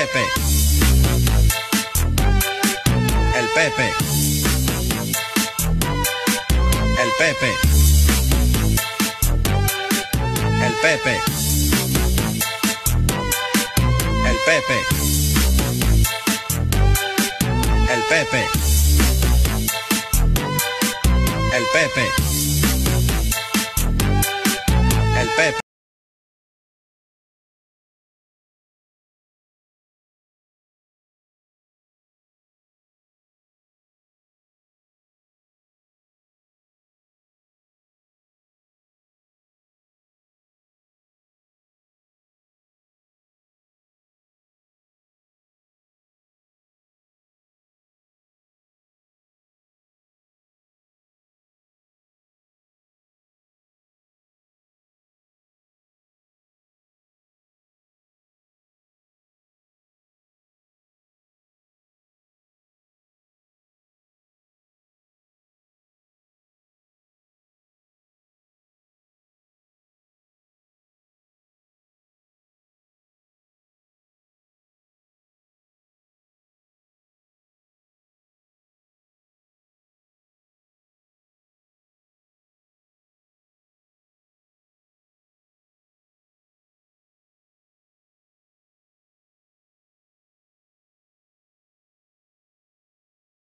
Pepe. El Pepe. El Pepe. El Pepe. El Pepe. El Pepe. El Pepe.